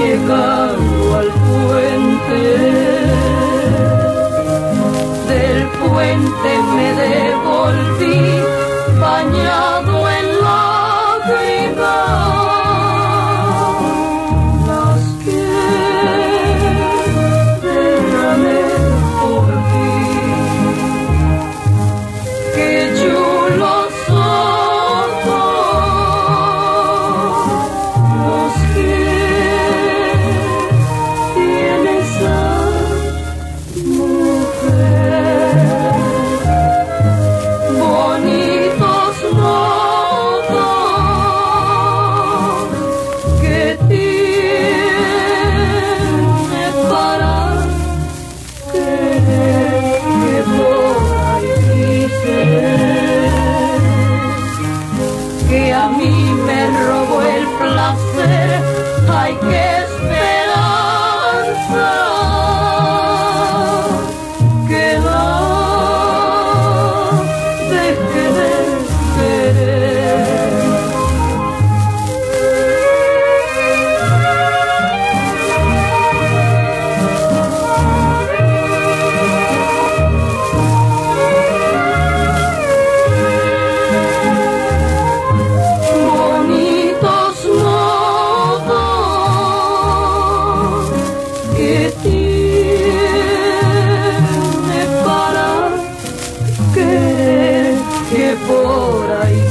llegado al puente. Del puente me devolví bañado.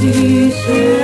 Dice.